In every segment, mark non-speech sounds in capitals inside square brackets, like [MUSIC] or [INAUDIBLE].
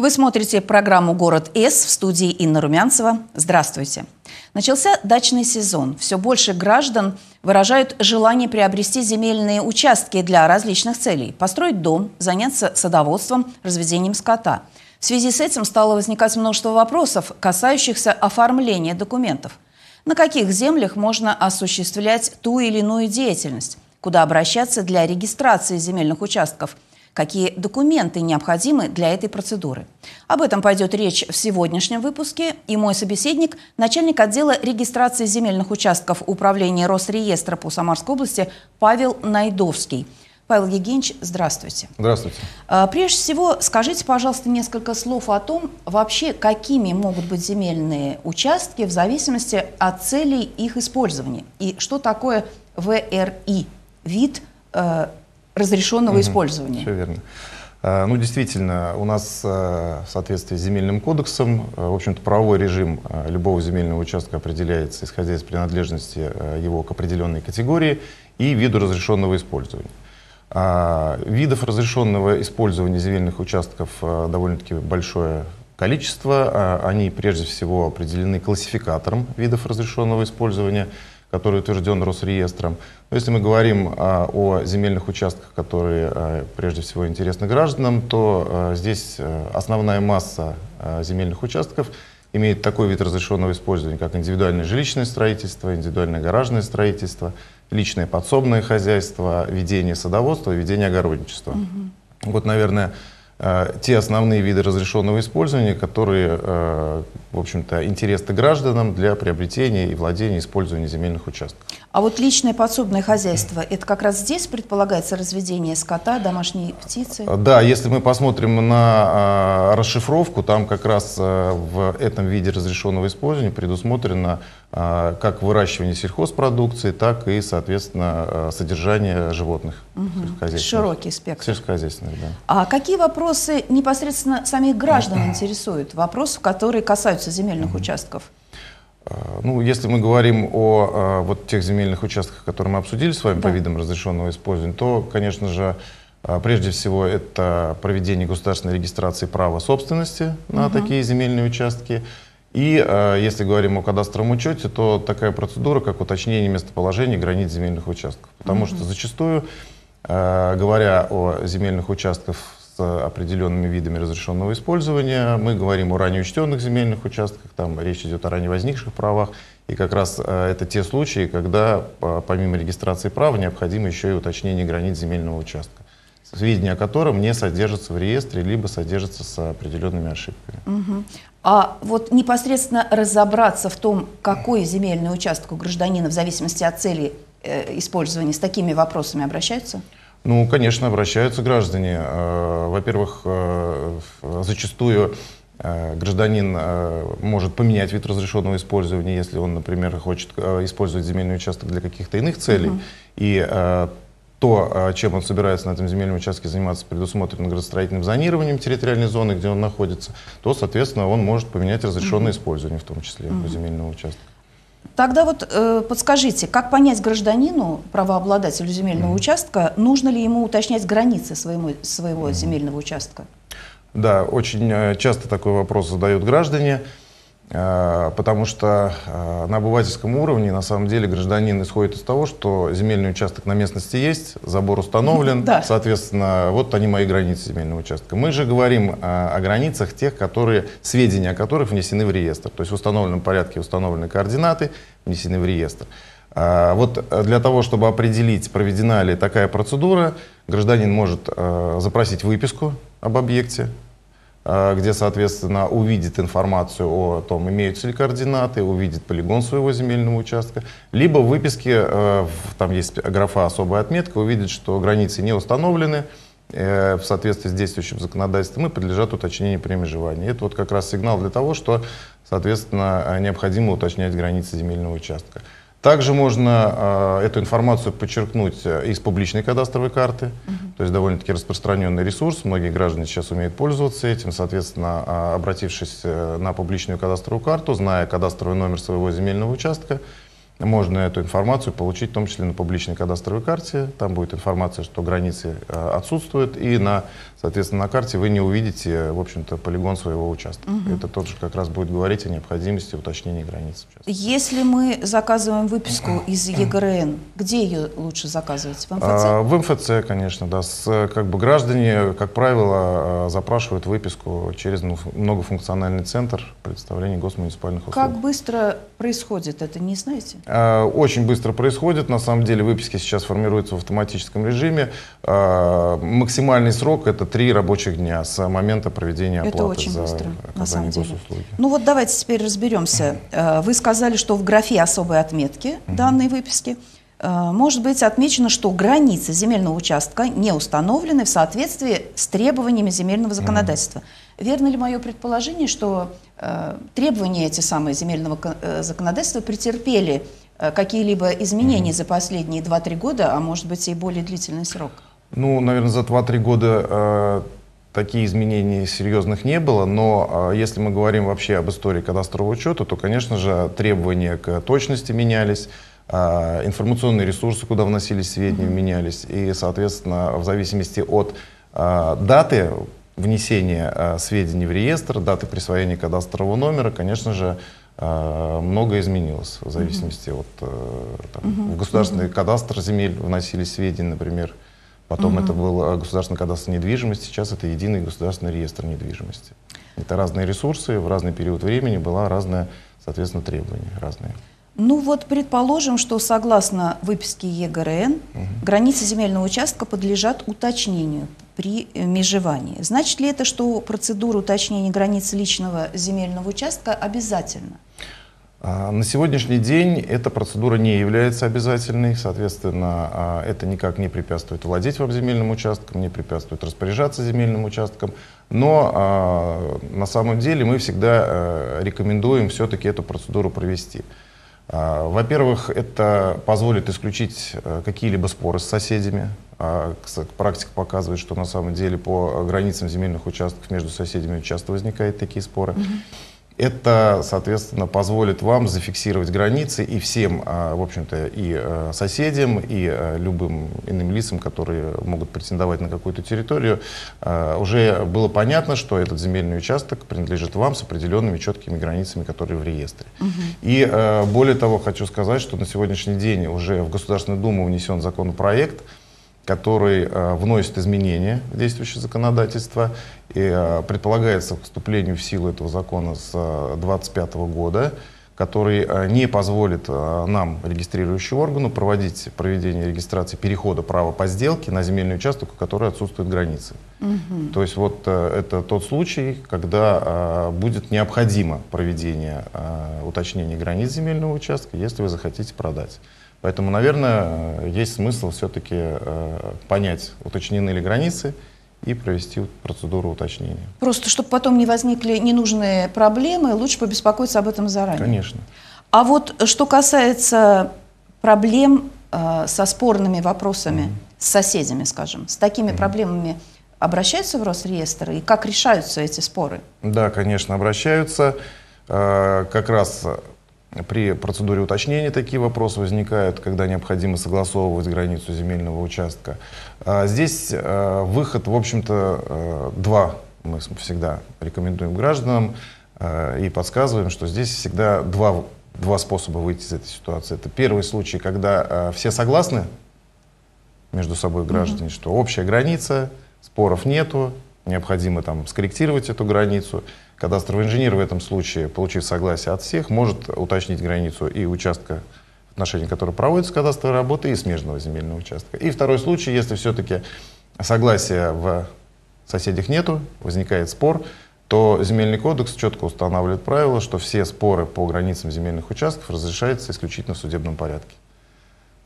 Вы смотрите программу «Город С» в студии Инна Румянцева. Здравствуйте. Начался дачный сезон. Все больше граждан выражают желание приобрести земельные участки для различных целей. Построить дом, заняться садоводством, разведением скота. В связи с этим стало возникать множество вопросов, касающихся оформления документов. На каких землях можно осуществлять ту или иную деятельность? Куда обращаться для регистрации земельных участков – Какие документы необходимы для этой процедуры? Об этом пойдет речь в сегодняшнем выпуске. И мой собеседник – начальник отдела регистрации земельных участков Управления Росреестра по Самарской области Павел Найдовский. Павел Евгеньевич, здравствуйте. Здравствуйте. А, прежде всего, скажите, пожалуйста, несколько слов о том, вообще какими могут быть земельные участки в зависимости от целей их использования. И что такое ВРИ – вид э, разрешенного угу, использования. Все верно. А, ну, действительно, у нас а, в соответствии с земельным кодексом, а, в общем-то, правовой режим любого земельного участка определяется, исходя из принадлежности его к определенной категории и виду разрешенного использования. Видов разрешенного использования земельных участков довольно-таки большое количество. Они прежде всего определены классификатором видов разрешенного использования – который утвержден Росреестром. Но если мы говорим а, о земельных участках, которые а, прежде всего интересны гражданам, то а, здесь а, основная масса а, земельных участков имеет такой вид разрешенного использования, как индивидуальное жилищное строительство, индивидуальное гаражное строительство, личное подсобное хозяйство, ведение садоводства, ведение огородничества. Угу. Вот, наверное, те основные виды разрешенного использования, которые, э, в общем-то, интересны гражданам для приобретения и владения, использования земельных участков. А вот личное подсобное хозяйство, это как раз здесь предполагается разведение скота, домашней птицы? Э, да, если мы посмотрим на расшифровку, там как раз в этом виде разрешенного использования предусмотрено а, как выращивание сельхозпродукции, так и, соответственно, а, содержание животных. Угу. Широкий спектр. Сельскохозяйственных, да. А какие вопросы непосредственно самих граждан интересуют? Вопросы, которые касаются земельных угу. участков? А, ну, если мы говорим о вот тех земельных участках, которые мы обсудили с вами да. по видам разрешенного использования, то, конечно же, прежде всего это проведение государственной регистрации права собственности на угу. такие земельные участки – и э, если говорим о кадастровом учете, то такая процедура, как уточнение местоположения границ земельных участков. Потому mm-hmm. что зачастую, э, говоря о земельных участках определенными видами разрешенного использования, мы говорим о ранее учтенных земельных участках, там речь идет о ранее возникших правах. И как раз э, это те случаи, когда помимо регистрации права необходимо еще и уточнение границ земельного участка сведения о котором не содержатся в реестре, либо содержатся с определенными ошибками. Угу. А вот непосредственно разобраться в том, какой земельный участок у гражданина в зависимости от цели э, использования, с такими вопросами обращаются? Ну, конечно, обращаются граждане. Э, во-первых, э, зачастую э, гражданин может поменять вид разрешенного использования, если он, например, хочет использовать земельный участок для каких-то иных целей. Угу. И то, чем он собирается на этом земельном участке заниматься, предусмотрено градостроительным зонированием территориальной зоны, где он находится, то, соответственно, он может поменять разрешенное использование, в том числе mm земельного участка. Тогда вот э, подскажите, как понять гражданину, правообладателю земельного mm участка, нужно ли ему уточнять границы своему, своего mm земельного участка? Да, очень э, часто такой вопрос задают граждане. Э, потому что э, на обывательском уровне на самом деле гражданин исходит из того, что земельный участок на местности есть, забор установлен, да. соответственно, вот они мои границы земельного участка. Мы же говорим о, о границах тех, которые, сведения о которых внесены в реестр. То есть в установленном порядке установлены координаты, внесены в реестр. А вот для того, чтобы определить, проведена ли такая процедура, гражданин может запросить выписку об объекте, где, соответственно, увидит информацию о том, имеются ли координаты, увидит полигон своего земельного участка, либо в выписке, э, там есть графа «Особая отметка», увидит, что границы не установлены, э, в соответствии с действующим законодательством и подлежат уточнению при межевании. Это вот как раз сигнал для того, что, соответственно, необходимо уточнять границы земельного участка. Также можно э, эту информацию подчеркнуть э, из публичной кадастровой карты, угу. то есть довольно-таки распространенный ресурс, многие граждане сейчас умеют пользоваться этим, соответственно, э, обратившись э, на публичную кадастровую карту, зная кадастровый номер своего земельного участка, можно эту информацию получить в том числе на публичной кадастровой карте. Там будет информация, что границы э, отсутствуют, и на, соответственно, на карте вы не увидите, в общем-то, полигон своего участка. Угу. Это тоже как раз будет говорить о необходимости уточнения границ. Если мы заказываем выписку [CLEARS THROAT] из ЕГРН, где ее лучше заказывать? В МФЦ? А, в МФЦ, конечно, да. С, как бы граждане, как правило, э, запрашивают выписку через многофункциональный центр представления госмуниципальных услуг. Как быстро происходит это, не знаете? А, очень быстро происходит. На самом деле выписки сейчас формируются в автоматическом режиме. А, максимальный срок это три рабочих дня с момента проведения оплаты это очень за быстро, на самом деле. госуслуги. Ну вот давайте теперь разберемся. Э, вы сказали, что в графе особой отметки данной выписки э, может быть отмечено, что границы земельного участка не установлены в соответствии с требованиями земельного законодательства. Mm. Верно ли мое предположение, что э, требования эти самые земельного э, законодательства претерпели Э, какие-либо изменения mm-hmm. за последние 2-3 года, а может быть и более длительный срок? Ну, наверное, за 2-3 года э, такие изменений серьезных не было, но э, если мы говорим вообще об истории кадастрового учета, то, конечно же, требования к точности менялись, э, информационные ресурсы, куда вносились сведения, mm-hmm. менялись, и, соответственно, в зависимости от э, даты внесения э, сведений в реестр, даты присвоения кадастрового номера, конечно же, много изменилось в зависимости от э, там, угу. в государственный угу. кадастр земель вносились сведения, например. Потом угу. это был э, государственный кадастр недвижимости, сейчас это единый государственный реестр недвижимости. Это разные ресурсы, в разный период времени была разная, соответственно, требования разные. Ну вот предположим, что согласно выписке ЕГРН угу. границы земельного участка подлежат уточнению при э, межевании. Значит ли это, что процедура уточнения границ личного земельного участка обязательна? А, на сегодняшний день эта процедура не является обязательной, соответственно, а, это никак не препятствует владеть вам земельным участком, не препятствует распоряжаться земельным участком, но а, на самом деле мы всегда э, рекомендуем все-таки эту процедуру провести. А, во-первых, это позволит исключить э, какие-либо споры с соседями. А, практика показывает, что на самом деле по границам земельных участков между соседями часто возникают такие споры. Mm-hmm. Это, соответственно, позволит вам зафиксировать границы и всем, а, в общем-то, и а, соседям, и а, любым иным лицам, которые могут претендовать на какую-то территорию, уже было понятно, что этот земельный участок принадлежит вам с определенными четкими границами, которые в реестре. Угу. И более того, хочу сказать, что на сегодняшний день уже в Государственную Думу внесен законопроект, который э, вносит изменения в действующее законодательство. И э, предполагается вступление в силу этого закона с 2025 э, года, который не позволит нам, регистрирующему органу, проводить проведение регистрации перехода права по сделке на земельный участок, у которого отсутствуют границы. Угу. То есть вот это тот случай, когда будет необходимо проведение уточнения границ земельного участка, если вы захотите продать. Поэтому, наверное, есть смысл все-таки э, понять, уточнены ли границы, и провести процедуру уточнения. Просто, чтобы потом не возникли ненужные проблемы, лучше побеспокоиться об этом заранее. Конечно. А вот что касается проблем э, со спорными вопросами, mm с соседями, скажем, с такими mm проблемами обращаются в Росреестр, и как решаются эти споры? Да, конечно, обращаются. Э, как раз при процедуре уточнения такие вопросы возникают, когда необходимо согласовывать границу земельного участка. А здесь э, выход, в общем-то, э, два мы всегда рекомендуем гражданам э, и подсказываем, что здесь всегда два, два способа выйти из этой ситуации. Это первый случай, когда все согласны между собой граждане, mm-hmm. что общая граница, споров нету, необходимо там скорректировать эту границу. Кадастровый инженер в этом случае, получив согласие от всех, может уточнить границу и участка, в отношении которого проводится кадастровая работа, и смежного земельного участка. И второй случай, если все-таки согласия в соседях нету, возникает спор, то земельный кодекс четко устанавливает правило, что все споры по границам земельных участков разрешаются исключительно в судебном порядке.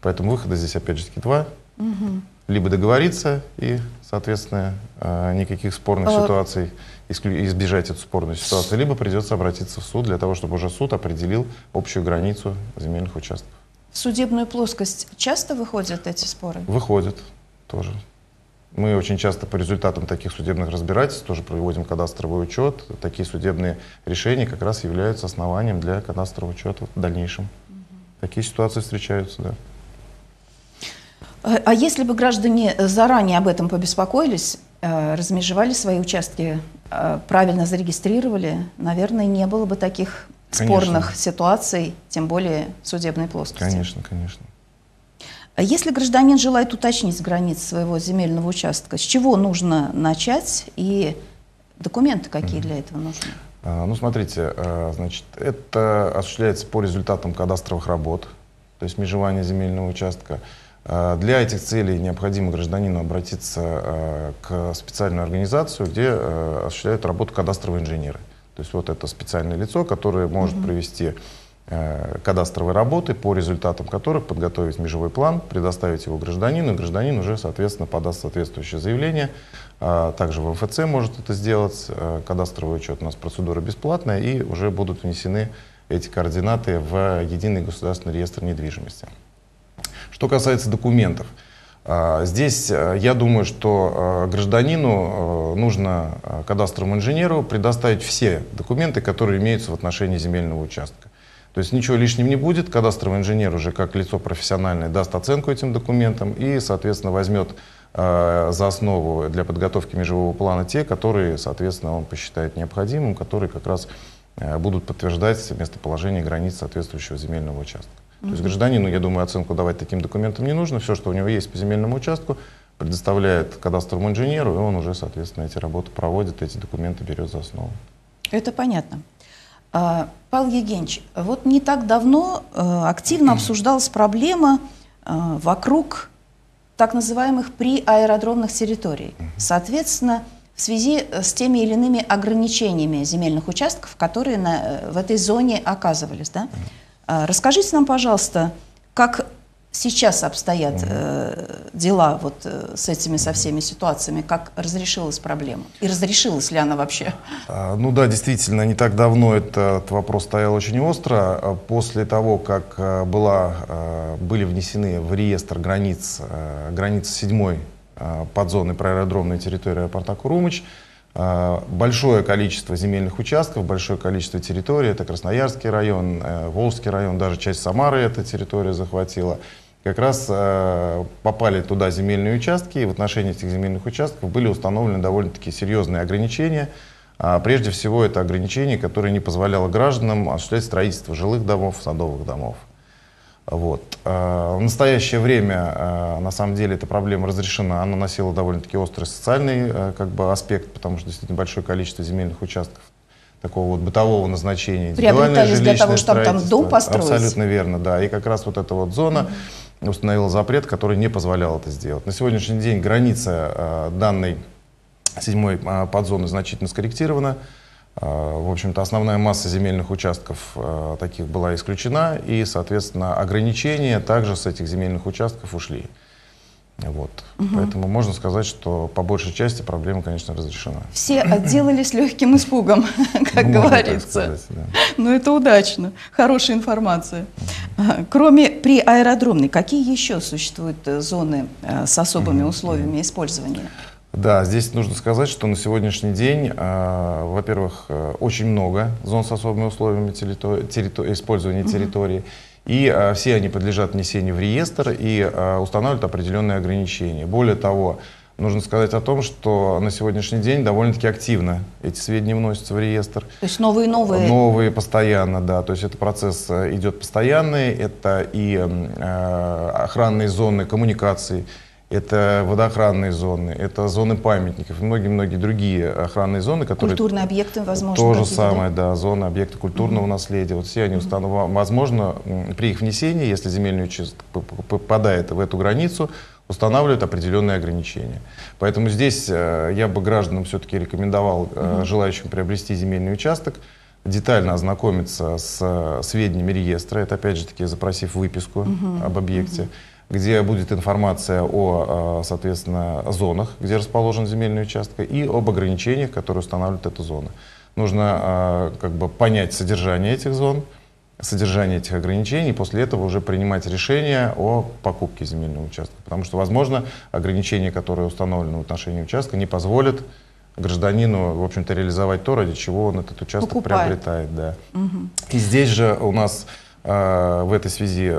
Поэтому выхода здесь опять же таки два. Угу. Либо договориться и, соответственно, э, никаких спорных а... ситуаций избежать эту спорную ситуацию, либо придется обратиться в суд для того, чтобы уже суд определил общую границу земельных участков. В судебную плоскость часто выходят эти споры? Выходят тоже. Мы очень часто по результатам таких судебных разбирательств тоже проводим кадастровый учет. Такие судебные решения как раз являются основанием для кадастрового учета в дальнейшем. Такие ситуации встречаются, да. А, а если бы граждане заранее об этом побеспокоились, э, размежевали свои участки, э, правильно зарегистрировали, наверное, не было бы таких конечно. спорных ситуаций, тем более судебной плоскости. Конечно, конечно. А если гражданин желает уточнить границы своего земельного участка, с чего нужно начать и документы какие mm-hmm. для этого нужны? А, ну, смотрите, значит, это осуществляется по результатам кадастровых работ, то есть межевание земельного участка. Э, для этих целей необходимо гражданину обратиться э, к специальной организации, где э, осуществляют работу кадастровые инженеры. То есть вот это специальное лицо, которое может угу. провести кадастровые работы, по результатам которых подготовить межевой план, предоставить его гражданину, и гражданин уже, соответственно, подаст соответствующее заявление. Также в МФЦ может это сделать. Кадастровый учет у нас процедура бесплатная, и уже будут внесены эти координаты в единый государственный реестр недвижимости. Что касается документов, а, Здесь э, я думаю, что э, гражданину э, нужно кадастровому инженеру предоставить все документы, которые имеются в отношении земельного участка. То есть ничего лишним не будет, кадастровый инженер уже как лицо профессиональное даст оценку этим документам и, соответственно, возьмет за основу для подготовки межевого плана те, которые, соответственно, он посчитает необходимым, которые как раз будут подтверждать местоположение границ соответствующего земельного участка. То есть гражданину, я думаю, оценку давать таким документам не нужно. Все, что у него есть по земельному участку, предоставляет кадастровому инженеру, и он уже, соответственно, эти работы проводит, эти документы берет за основу. Это понятно. А, Павел Евгеньевич, вот не так давно э, активно [CLEARS THROAT] обсуждалась проблема э, вокруг так называемых приаэродромных территорий. Соответственно, в связи с теми или иными ограничениями земельных участков, которые на, э, в этой зоне оказывались. Да? А, расскажите нам, пожалуйста, как сейчас обстоят э, дела вот э, с этими со всеми ситуациями, как разрешилась проблема и разрешилась ли она вообще? А, ну да, действительно, не так давно этот вопрос стоял очень остро. А после того, как э, была, э, были внесены в реестр границ, границы седьмой подзоны про аэродромной территории аэропорта Курумыч, большое количество земельных участков, большое количество территорий. Это Красноярский район, э, Волжский район, даже часть Самары эта территория захватила. Как раз э, попали туда земельные участки, и в отношении этих земельных участков были установлены довольно-таки серьезные ограничения. А, прежде всего, это ограничения, которые не позволяло гражданам осуществлять строительство жилых домов, садовых домов. Вот. А, в настоящее время, а, на самом деле, эта проблема разрешена. Она носила довольно-таки острый социальный а, как бы, аспект, потому что действительно большое количество земельных участков такого вот бытового назначения. Приобретались для того, чтобы там дом построить? Абсолютно верно, да. И как раз вот эта вот зона mm-hmm. установила запрет, который не позволял это сделать. На сегодняшний день граница данной седьмой подзоны значительно скорректирована. А, в общем-то, основная масса земельных участков а, таких была исключена, и, соответственно, ограничения также с этих земельных участков ушли. Вот. Угу. Поэтому можно сказать, что по большей части проблема, конечно, разрешена. Все отделались легким испугом, [LAUGHS] как ну, говорится. Сказать, да. Но это удачно. Хорошая информация. Угу. Кроме при аэродромной, какие еще существуют э, зоны э, с особыми угу. условиями использования? Да, здесь нужно сказать, что на сегодняшний день, э, во-первых, э, очень много зон с особыми условиями территори- территори- использования mm-hmm. территории, и э, все они подлежат внесению в реестр и э, устанавливают определенные ограничения. Более того, нужно сказать о том, что на сегодняшний день довольно-таки активно эти сведения вносятся в реестр. То есть новые новые? Новые постоянно, да. То есть это процесс э, идет постоянный, это и э, охранные зоны коммуникаций, это водоохранные зоны, это зоны памятников и многие-многие другие охранные зоны, которые... Культурные объекты, возможно. То же самое, да? да, зоны объекты культурного mm-hmm. наследия. Вот все они установлены. Возможно, при их внесении, если земельный участок попадает в эту границу, устанавливают определенные ограничения. Поэтому здесь э, я бы гражданам все-таки рекомендовал, mm-hmm. желающим приобрести земельный участок, детально ознакомиться с э, сведениями реестра, это опять же таки запросив выписку mm-hmm. об объекте. Mm-hmm где будет информация о, э, соответственно, зонах, где расположен земельный участок, и об ограничениях, которые устанавливает эта зона. Нужно э, как бы понять содержание этих зон, содержание этих ограничений, и после этого уже принимать решение о покупке земельного участка. Потому что, возможно, ограничения, которые установлены в отношении участка, не позволят гражданину, в общем-то, реализовать то, ради чего он этот участок Покупает. приобретает. Да. Угу. И здесь же у нас в этой связи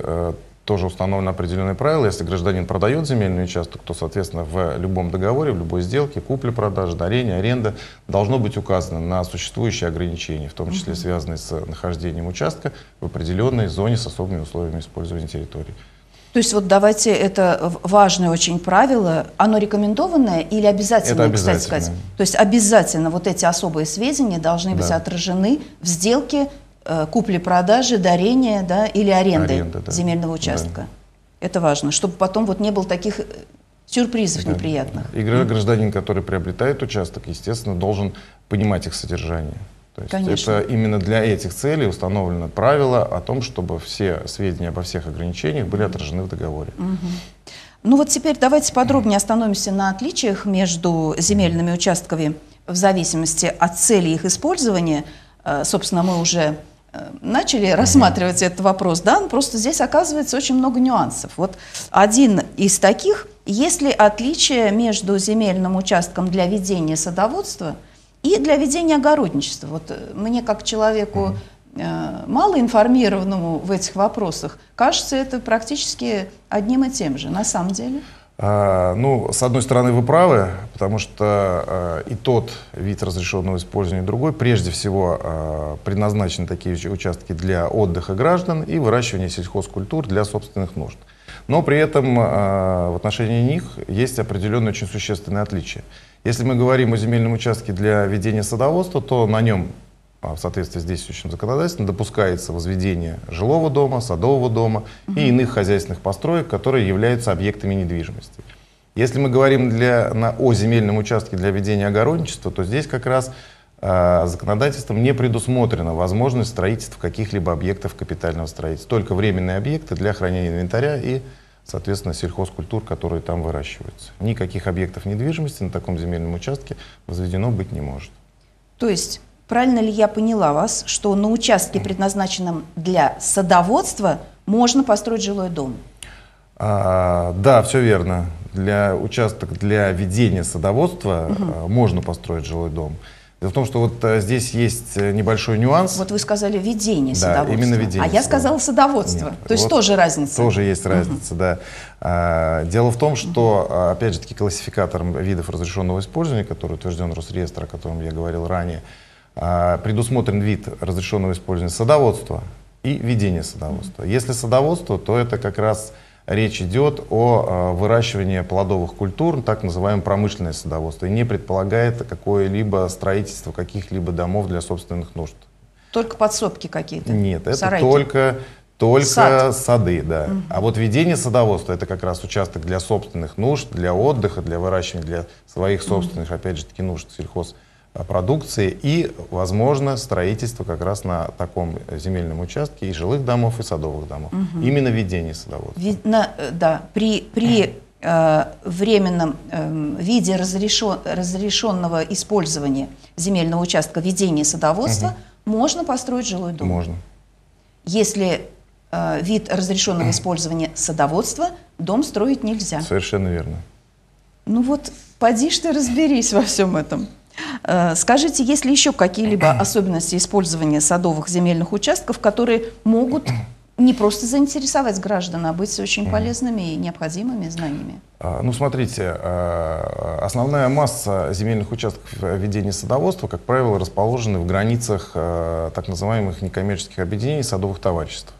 тоже установлено определенные правила. Если гражданин продает земельный участок, то, соответственно, в любом договоре, в любой сделке, купли-продажи, дарения, аренда, должно быть указано на существующие ограничения, в том числе связанные с нахождением участка в определенной зоне с особыми условиями использования территории. То есть вот давайте это важное очень правило, оно рекомендованное или обязательное, это кстати сказать? То есть обязательно вот эти особые сведения должны да. быть отражены в сделке купли-продажи, дарения да, или аренды Аренда, да. земельного участка. Да. Это важно, чтобы потом вот не было таких э, сюрпризов да. неприятных. И гражданин, который приобретает участок, естественно, должен понимать их содержание. То есть Конечно. это именно для этих целей установлено правило о том, чтобы все сведения обо всех ограничениях были отражены в договоре. Угу. Ну вот теперь давайте подробнее остановимся на отличиях между земельными участками в зависимости от цели их использования. Э, собственно, мы уже начали рассматривать этот вопрос, да, просто здесь оказывается очень много нюансов. Вот один из таких, есть ли отличие между земельным участком для ведения садоводства и для ведения огородничества? Вот э, мне как человеку э, мало информированному в этих вопросах, кажется это практически одним и тем же на самом деле. А, ну, с одной стороны, вы правы, потому что а, и тот вид разрешенного использования, и другой, прежде всего, а, предназначены такие участки для отдыха граждан и выращивания сельхозкультур для собственных нужд. Но при этом в отношении них есть определенные очень существенные отличия. Если мы говорим о земельном участке для ведения садоводства, то на нем в соответствии с действующим законодательством допускается возведение жилого дома, садового дома угу. и иных хозяйственных построек, которые являются объектами недвижимости. Если мы говорим для, на, о земельном участке для ведения огородничества, то здесь как раз э, законодательством не предусмотрена возможность строительства каких-либо объектов капитального строительства, только временные объекты для хранения инвентаря и, соответственно, сельхозкультур, которые там выращиваются. Никаких объектов недвижимости на таком земельном участке возведено быть не может. То есть Правильно ли я поняла вас, что на участке, предназначенном для садоводства, можно построить жилой дом? А, да, все верно. Для участок для ведения садоводства угу. можно построить жилой дом. Дело в том, что вот а, здесь есть э, небольшой нюанс. Вот вы сказали ведение да, садоводства. именно ведение. А я сказала садоводство. Нет, То есть вот тоже разница. Тоже есть разница, угу. да. А, дело в том, что, угу. опять же таки, классификатором видов разрешенного использования, который утвержден Росреестр, о котором я говорил ранее, а, предусмотрен вид разрешенного использования садоводства и ведение садоводства. Если садоводство, то это как раз речь идет о а, выращивании плодовых культур, так называемое промышленное садоводство, и не предполагает какое-либо строительство каких-либо домов для собственных нужд. Только подсобки какие-то? Нет, это Сарайки. только только Сад. сады, да. Угу. А вот ведение садоводства это как раз участок для собственных нужд, для отдыха, для выращивания, для своих собственных, угу. опять же таки, нужд сельхоз продукции и, возможно, строительство как раз на таком земельном участке и жилых домов, и садовых домов. Угу. Именно ведение садоводства. Ви, на, э, да, при, при э, временном э, виде разрешен, разрешенного использования земельного участка ведения садоводства угу. можно построить жилой дом. Можно. Если э, вид разрешенного использования садоводства, дом строить нельзя. Совершенно верно. Ну вот, поди ты разберись во всем этом. Э, скажите, есть ли еще какие-либо [CLEARS THROAT] особенности использования садовых земельных участков, которые могут не просто заинтересовать граждан, а быть очень полезными и необходимыми знаниями? А, ну, смотрите, э, основная масса земельных участков ведения садоводства, как правило, расположены в границах э, так называемых некоммерческих объединений садовых товариществ.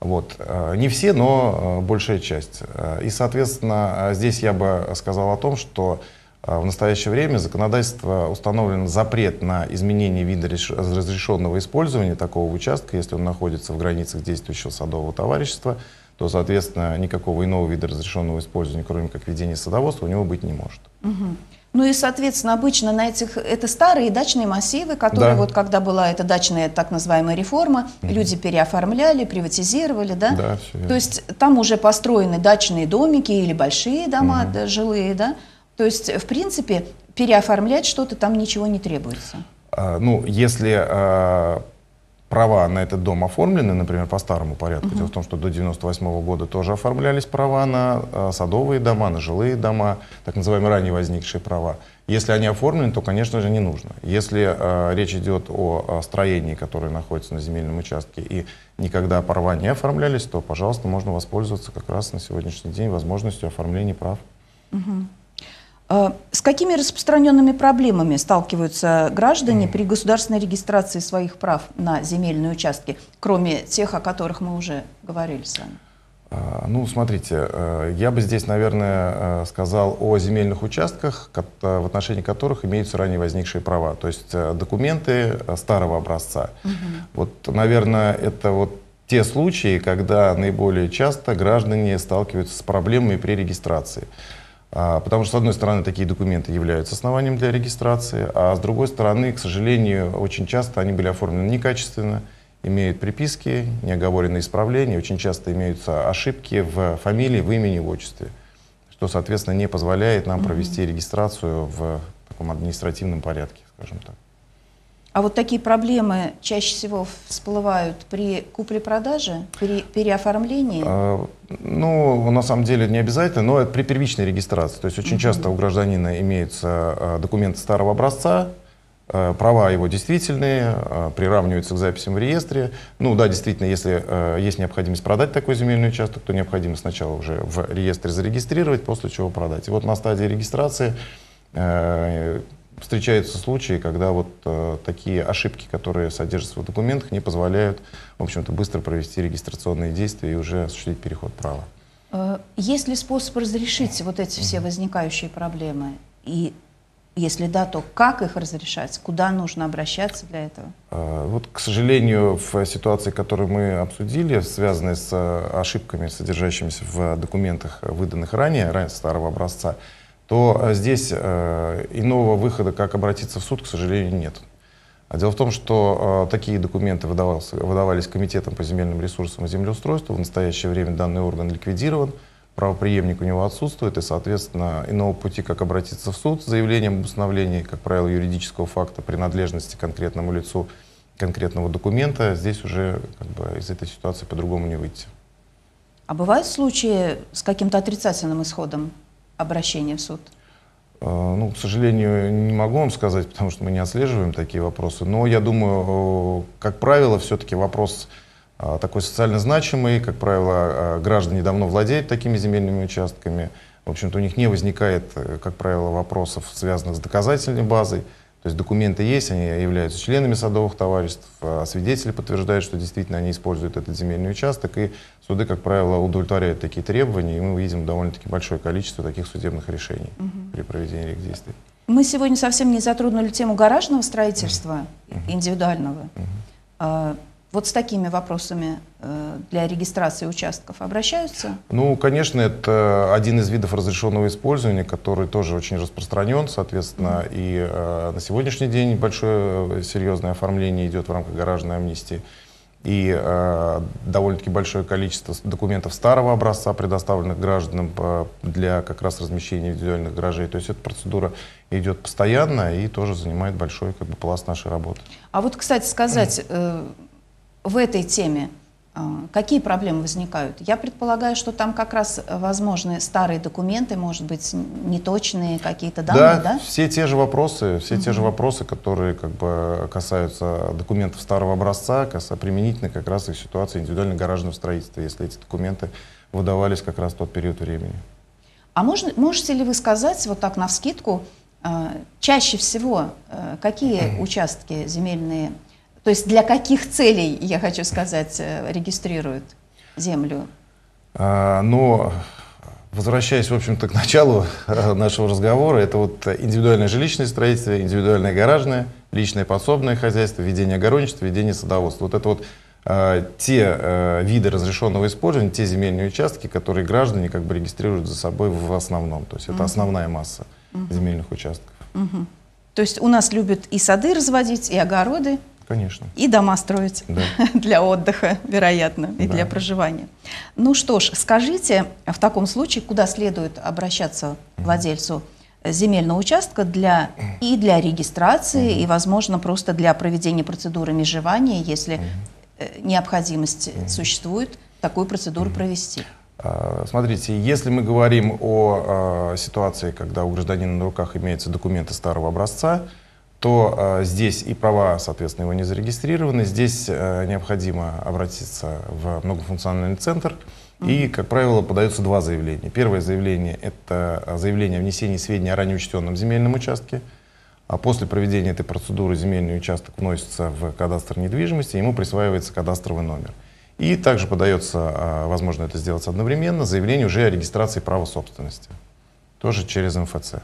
Вот. Не все, но большая часть. И, соответственно, здесь я бы сказал о том, что в настоящее время законодательство установлен запрет на изменение вида разрешенного использования такого участка, если он находится в границах действующего садового товарищества, то, соответственно, никакого иного вида разрешенного использования, кроме как ведения садоводства, у него быть не может. Угу. Ну и, соответственно, обычно на этих, это старые дачные массивы, которые да. вот когда была эта дачная так называемая реформа, угу. люди переоформляли, приватизировали, да? Да, все верно. То есть там уже построены дачные домики или большие дома угу. жилые, да? То есть, в принципе, переоформлять что-то там ничего не требуется. А, ну, если а, права на этот дом оформлены, например, по старому порядку, угу. дело в том, что до 98 -го года тоже оформлялись права на а, садовые дома, на жилые дома, так называемые ранее возникшие права. Если они оформлены, то, конечно же, не нужно. Если э, речь идет о, о строении, которое находится на земельном участке, и никогда права не оформлялись, то, пожалуйста, можно воспользоваться как раз на сегодняшний день возможностью оформления прав. Угу. С какими распространенными проблемами сталкиваются граждане при государственной регистрации своих прав на земельные участки, кроме тех, о которых мы уже говорили с вами? А, ну, смотрите, э, я бы здесь, наверное, э, сказал о земельных участках, э, в отношении которых имеются ранее возникшие права, то есть документы старого образца. Угу. Вот, наверное, это вот те случаи, когда наиболее часто граждане сталкиваются с проблемами при регистрации. А, потому что, с одной стороны, такие документы являются основанием для регистрации, а с другой стороны, к сожалению, очень часто они были оформлены некачественно, имеют приписки, неоговоренные исправления, очень часто имеются ошибки в фамилии, в имени, в отчестве, что, соответственно, не позволяет нам провести регистрацию в таком административном порядке, скажем так. А вот такие проблемы чаще всего всплывают при купле-продаже, при переоформлении? А, ну, на самом деле не обязательно, но это при первичной регистрации. То есть очень часто у гражданина имеются а, документы старого образца, Э, права его действительные, э, приравниваются к записям в реестре. Ну да, действительно, если есть необходимость продать такой земельный участок, то необходимо сначала уже в реестре зарегистрировать, после чего продать. И вот на стадии регистрации встречаются случаи, когда вот такие ошибки, которые содержатся в документах, не позволяют, в общем-то, быстро провести регистрационные действия и уже осуществить переход права. Есть ли способ разрешить вот эти все возникающие проблемы? И если да, то как их разрешать? Куда нужно обращаться для этого? А, вот, к сожалению, в ситуации, которую мы обсудили, связанной с а, ошибками, содержащимися в документах, выданных ранее, ранее старого образца, то а, здесь иного выхода, как обратиться в суд, к сожалению, нет. Дело в том, что такие документы выдавались Комитетом по земельным ресурсам и землеустройству. В настоящее время данный орган ликвидирован правоприемник у него отсутствует, и, соответственно, иного пути, как обратиться в суд с заявлением об установлении, как правило, юридического факта принадлежности конкретному лицу конкретного документа, здесь уже как бы, из этой ситуации по-другому не выйти. А бывают случаи с каким-то отрицательным исходом обращения в суд? А, ну, к сожалению, не могу вам сказать, потому что мы не отслеживаем такие вопросы. Но я думаю, как правило, все-таки вопрос а, такой социально значимый. Как правило, а, граждане давно владеют такими земельными участками. В общем-то, у них не возникает, э, как правило, вопросов, связанных с доказательной базой. То есть документы есть, они являются членами садовых товариществ, а свидетели подтверждают, что действительно они используют этот земельный участок, и суды, как правило, удовлетворяют такие требования, и мы видим довольно-таки большое количество таких судебных решений угу. при проведении их действий. Мы сегодня совсем не затронули тему гаражного строительства, угу. индивидуального. Угу. Вот с такими вопросами э, для регистрации участков обращаются? Ну, конечно, это один из видов разрешенного использования, который тоже очень распространен, соответственно, mm и э, на сегодняшний день большое э, серьезное оформление идет в рамках гаражной амнистии. И э, довольно-таки большое количество документов старого образца, предоставленных гражданам э, для как раз размещения индивидуальных гаражей. То есть эта процедура идет постоянно и тоже занимает большой как бы, пласт нашей работы. А вот, кстати сказать, [CLEARS THROAT] э, в этой теме а, какие проблемы возникают? Я предполагаю, что там как раз возможны старые документы, может быть, неточные какие-то данные, да? Да, все те же вопросы, все угу. те же вопросы, которые как бы касаются документов старого образца, касаются применительно как раз их ситуации индивидуального гаражного строительства, если эти документы выдавались как раз в тот период времени. А можно, можете ли вы сказать, вот так на вскидку, а, чаще всего э, какие участки земельные то есть для каких целей, я хочу сказать, э, регистрируют землю? А, ну, возвращаясь, в общем-то, к началу э, нашего разговора, это вот индивидуальное жилищное строительство, индивидуальное гаражное, личное подсобное хозяйство, ведение огородничества, ведение садоводства. Вот это вот э, те э, виды разрешенного использования, те земельные участки, которые граждане как бы регистрируют за собой в основном. То есть это угу. основная масса угу. земельных участков. Угу. То есть у нас любят и сады разводить, и огороды. Конечно. И дома строить да. [LAUGHS] для отдыха, вероятно, и да. для проживания. Ну что ж, скажите, в таком случае, куда следует обращаться владельцу земельного участка для, и для регистрации, и, возможно, просто для проведения процедуры межевания, если угу. необходимость существует, такую процедуру провести? А, смотрите, если мы говорим о а, ситуации, когда у гражданина на руках имеются документы старого образца, то э, здесь и права, соответственно, его не зарегистрированы. Здесь э, необходимо обратиться в многофункциональный центр. И, как правило, подаются два заявления. Первое заявление – это заявление о внесении сведений о ранее учтенном земельном участке. А после проведения этой процедуры земельный участок вносится в кадастр недвижимости, ему присваивается кадастровый номер. И также подается, возможно это сделать одновременно, заявление уже о регистрации права собственности. Тоже через МФЦ.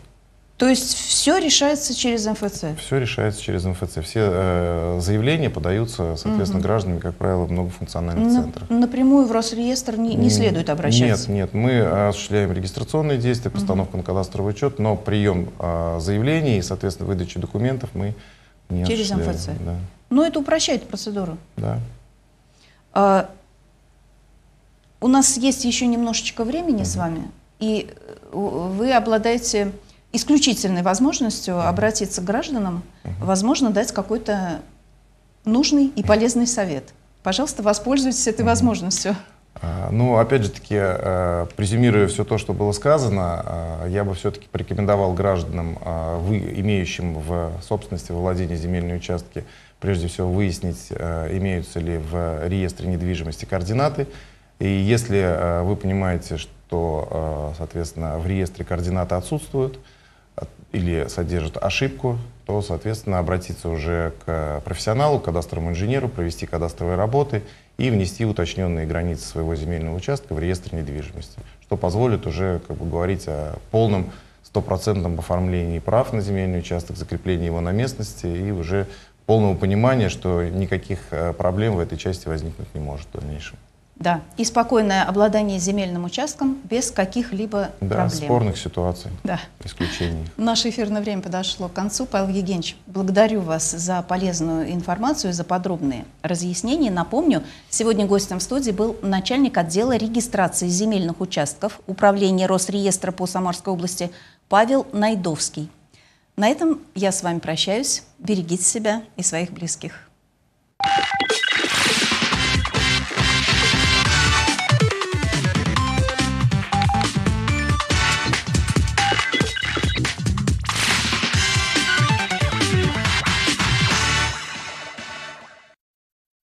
То есть все решается через МФЦ? Все решается через МФЦ. Все э, заявления подаются, соответственно, угу. гражданами, как правило, в многофункциональных На, центрах. Напрямую в Росреестр не, не следует обращаться? Нет, нет. Мы осуществляем регистрационные действия, постановку угу. на кадастровый учет, но прием э, заявлений и, соответственно, выдачу документов мы не Через. МФЦ? Да. Но это упрощает процедуру? Да. А, у нас есть еще немножечко времени угу. с вами, и э, вы обладаете исключительной возможностью обратиться к гражданам, возможно, дать какой-то нужный и полезный совет. Пожалуйста, воспользуйтесь этой возможностью. А, ну, опять же таки, э, презюмируя все то, что было сказано, э, я бы все-таки порекомендовал гражданам, э, вы, имеющим в собственности, во владении земельные участки, прежде всего выяснить, имеются ли в реестре недвижимости координаты. И если вы понимаете, что, соответственно, в реестре координаты отсутствуют, или содержит ошибку, то, соответственно, обратиться уже к профессионалу, к кадастровому инженеру, провести кадастровые работы и внести уточненные границы своего земельного участка в реестр недвижимости, что позволит уже как бы, говорить о полном стопроцентном оформлении прав на земельный участок, закреплении его на местности и уже полного понимания, что никаких э, проблем в этой части возникнуть не может в дальнейшем. Да, и спокойное обладание земельным участком без каких-либо да, проблем. спорных ситуаций, да. исключений. Наше эфирное время подошло к концу. Павел Евгеньевич, благодарю вас за полезную информацию, за подробные разъяснения. Напомню, сегодня гостем в студии был начальник отдела регистрации земельных участков Управления Росреестра по Самарской области Павел Найдовский. На этом я с вами прощаюсь. Берегите себя и своих близких.